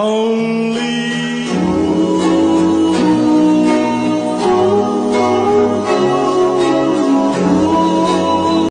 Oh.